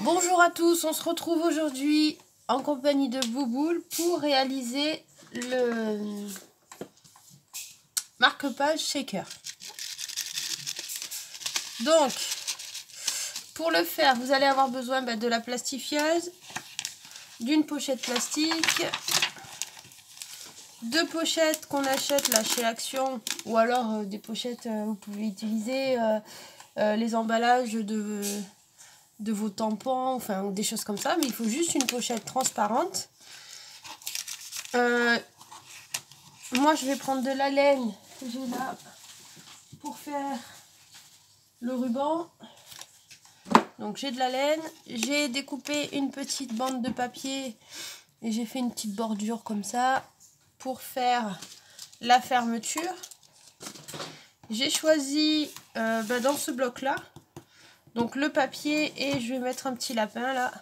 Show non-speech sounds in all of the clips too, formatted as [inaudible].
Bonjour à tous, on se retrouve aujourd'hui en compagnie de Bouboule pour réaliser le marque-page shaker. Donc, pour le faire, vous allez avoir besoin bah, de la plastifieuse, d'une pochette plastique, deux pochettes qu'on achète là chez Action ou alors euh, des pochettes, euh, vous pouvez utiliser euh, les emballages de, de vos tampons, enfin des choses comme ça, mais il faut juste une pochette transparente. moi je vais prendre de la laine que j'ai là pour faire le ruban. Donc j'ai de la laine, j'ai découpé une petite bande de papier et j'ai fait une petite bordure comme ça pour faire la fermeture. J'ai choisi euh, bah, dans ce bloc là, donc le papier et je vais mettre un petit lapin là,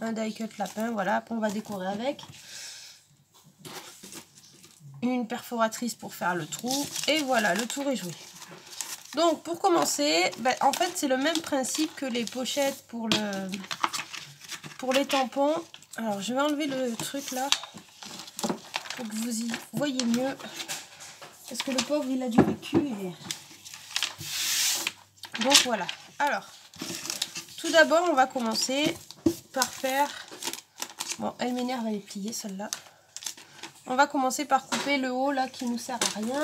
un die cut lapin, voilà, après on va décorer avec. Une perforatrice pour faire le trou et voilà, le tour est joué. Donc pour commencer, bah, en fait c'est le même principe que les pochettes pour, le, pour les tampons. Alors je vais enlever le truc là pour que vous y voyez mieux. Parce que le pauvre, il a du vécu. Et... Donc voilà. Alors, tout d'abord, on va commencer par faire... Bon, elle m'énerve à les plier, celle-là. On va commencer par couper le haut, là, qui nous sert à rien.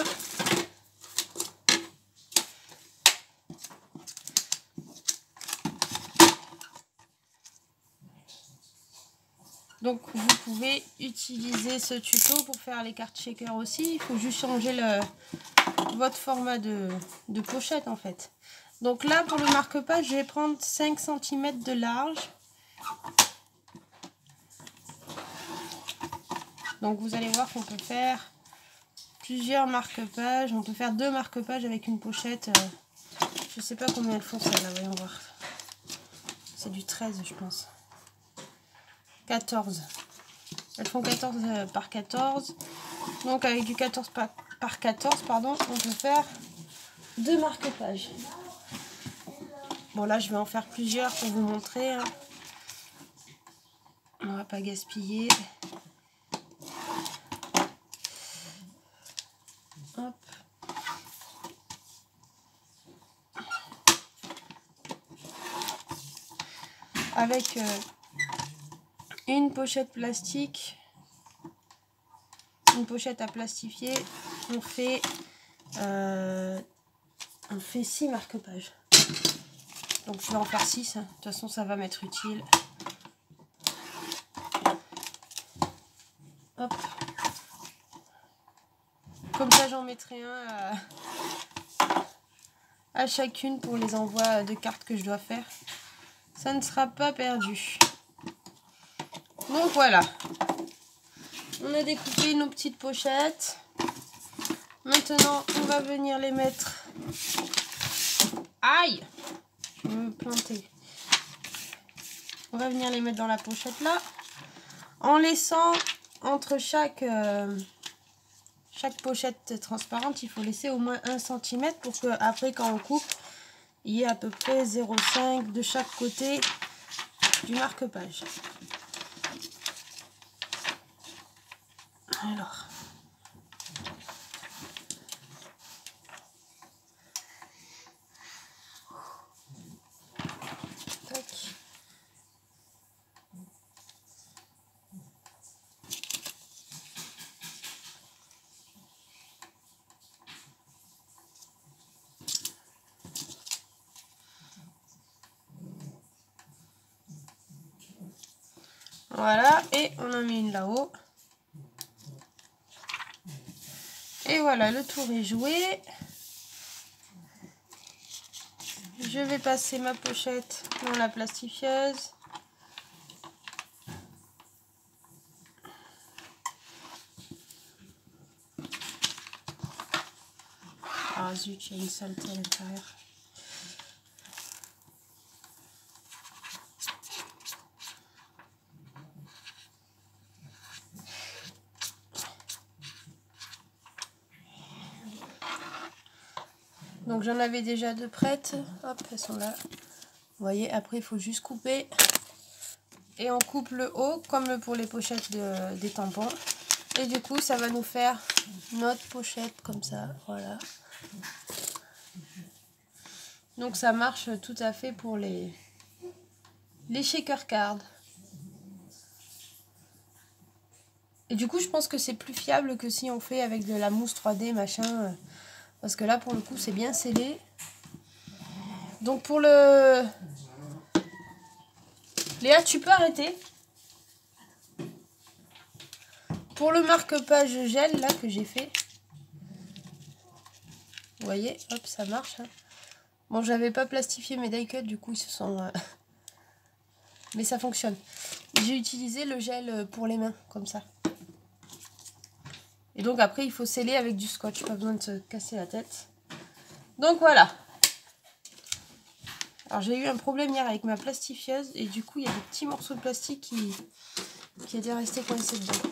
Donc vous pouvez utiliser ce tuto pour faire les cartes shaker aussi. Il faut juste changer votre format de, pochette en fait. Donc là pour le marque-page, je vais prendre 5 cm de large. Donc vous allez voir qu'on peut faire plusieurs marque-pages. On peut faire deux marque-pages avec une pochette. Euh, je sais pas combien elles font celle-là, voyons voir. C'est du 13 je pense. 14. Elles font 14 euh, par 14. Donc avec du 14 par, 14, pardon, on peut faire deux marque-pages. Bon là je vais en faire plusieurs pour vous montrer. Hein. On va pas gaspiller. Hop. Avec euh, une pochette plastique, une pochette à plastifier, on fait, euh, on fait 6 marque-pages. Donc je vais en faire 6, hein. de toute façon ça va m'être utile. Hop. Comme ça j'en mettrai un à, à chacune pour les envois de cartes que je dois faire. Ça ne sera pas perdu. Donc voilà. On a découpé nos petites pochettes. Maintenant, on va venir les mettre... Aïe Je. On va venir les mettre dans la pochette là. En laissant entre chaque, euh, chaque pochette transparente, il faut laisser au moins 1 cm pour que après quand on coupe, il y ait à peu près 0,5 de chaque côté du marque-page. Alors. Voilà, et on en met une là-haut. Et voilà, le tour est joué. Je vais passer ma pochette dans la plastifieuse. Ah zut, il y a une saleté à l'intérieur. Donc j'en avais déjà deux prêtes. Hop, elles sont là. Vous voyez, après il faut juste couper et on coupe le haut comme pour les pochettes des tampons. Et du coup, ça va nous faire notre pochette comme ça. Voilà. Donc ça marche tout à fait pour les, les shaker cards. Et du coup, je pense que c'est plus fiable que si on fait avec de la mousse 3D, machin. Parce que là, pour le coup, c'est bien scellé. Donc pour le... Léa, tu peux arrêter Pour le marque-page gel, là, que j'ai fait. Vous voyez, hop, ça marche. Hein. Bon, j'avais pas plastifié mes die cuts, du coup, ils se sont... Euh, [laughs] mais ça fonctionne. J'ai utilisé le gel pour les mains, comme ça. Et donc après, il faut sceller avec du scotch. Pas besoin de se casser la tête. Donc voilà. Alors j'ai eu un problème hier avec ma plastifieuse. Et du coup, il y a des petits morceaux de plastique qui, qui étaient restés coincés dedans.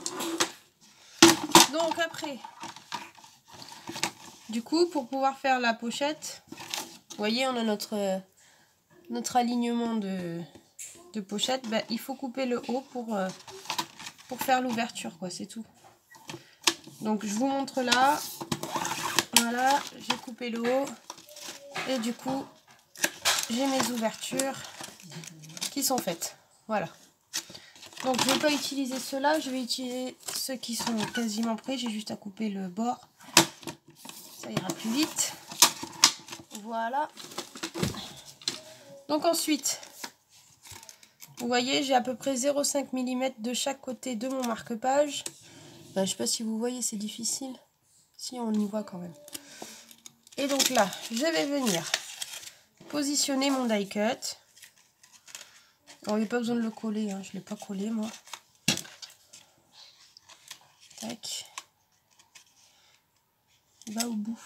Donc après, du coup, pour pouvoir faire la pochette, vous voyez, on a notre, notre alignement de, de pochette. Ben, il faut couper le haut pour, euh, pour faire l'ouverture, quoi, c'est tout. Donc je vous montre là. Voilà, j'ai coupé le haut. Et du coup, j'ai mes ouvertures qui sont faites. Voilà. Donc je ne vais pas utiliser ceux-là, je vais utiliser ceux qui sont quasiment prêts. J'ai juste à couper le bord. Ça ira plus vite. Voilà. Donc ensuite, vous voyez, j'ai à peu près 0,5 mm de chaque côté de mon marque-page. Je je sais pas si vous voyez, c'est difficile. Si, on y voit quand même. Et donc là, je vais venir positionner mon die cut. Il n'y a pas besoin de le coller, hein. je ne l'ai pas collé moi. Tac. Va au bout.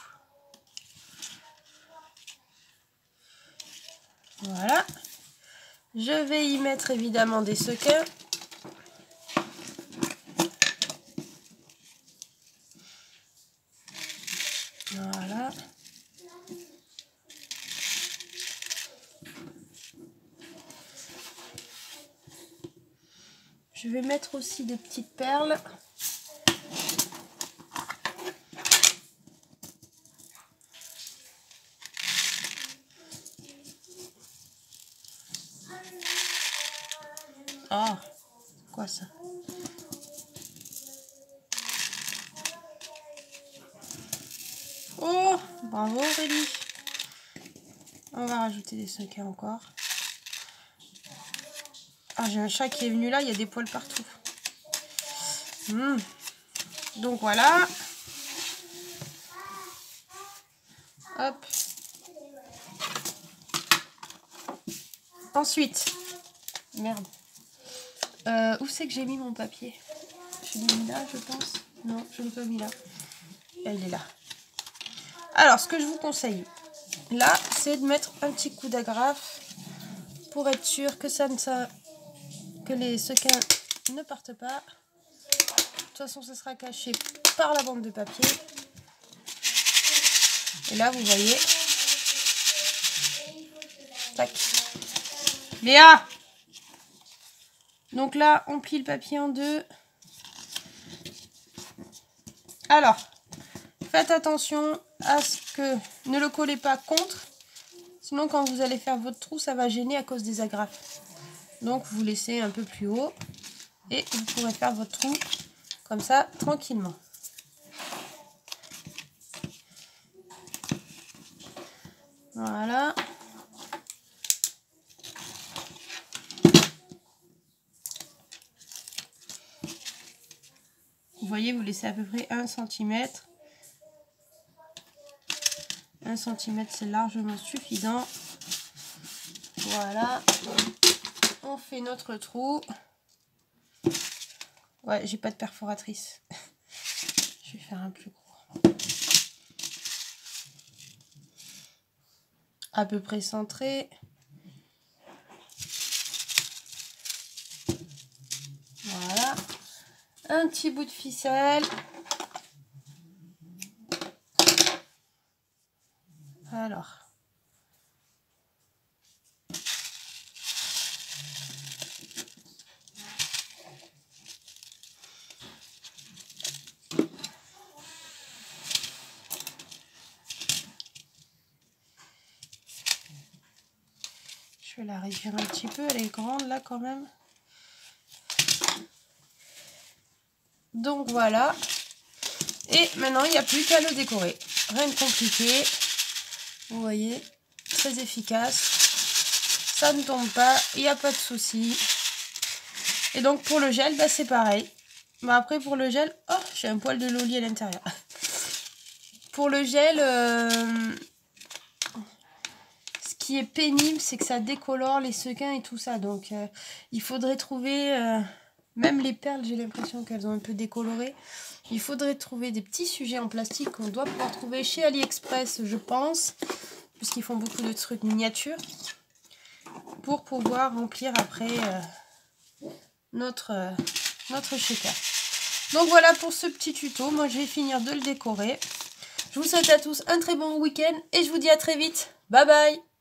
Voilà. Je vais y mettre évidemment des sequins. Je vais mettre aussi des petites perles. Ah, quoi ça? Oh, bravo Aurélie. On va rajouter des sequins encore. Ah, j'ai un chat qui est venu là, il y a des poils partout. Hmm. Donc voilà. Hop. Ensuite, merde. Euh, où c'est que j'ai mis mon papier? Je l'ai mis là, je pense. Non, je ne l'ai pas mis là. il est là. Alors, ce que je vous conseille, là, c'est de mettre un petit coup d'agrafe pour être sûr que ça ne, ça, que les sequins ne partent pas. De toute façon, ce sera caché par la bande de papier. Et là, vous voyez. Tac. Léa Donc là, on plie le papier en deux. Alors, faites attention à ce que ne le collez pas contre. Sinon, quand vous allez faire votre trou, ça va gêner à cause des agrafes. Donc vous laissez un peu plus haut et vous pourrez faire votre trou comme ça tranquillement. Voilà. Vous voyez, vous laissez à peu près 1 cm. 1 cm, c'est largement suffisant. Voilà on fait notre trou. Ouais, j'ai pas de perforatrice. [laughs] Je vais faire un plus gros. À peu près centré. Voilà. Un petit bout de ficelle. Alors. Vais la réduire un petit peu, elle est grande là quand même. Donc voilà. Et maintenant, il n'y a plus qu'à le décorer. Rien de compliqué. Vous voyez, très efficace. Ça ne tombe pas, il n'y a pas de souci. Et donc pour le gel, bah, c'est pareil. Mais après pour le gel, oh, j'ai un poil de loli à l'intérieur. [laughs] Pour le gel, euh, qui est pénible, c'est que ça décolore les sequins et tout ça. Donc euh, il faudrait trouver, euh, même les perles, j'ai l'impression qu'elles ont un peu décoloré. Il faudrait trouver des petits sujets en plastique qu'on doit pouvoir trouver chez AliExpress, je pense. Puisqu'ils font beaucoup de trucs miniatures. Pour pouvoir remplir après notre, notre shaker. Donc voilà pour ce petit tuto. Moi, je vais finir de le décorer. Je vous souhaite à tous un très bon week-end et je vous dis à très vite. Bye bye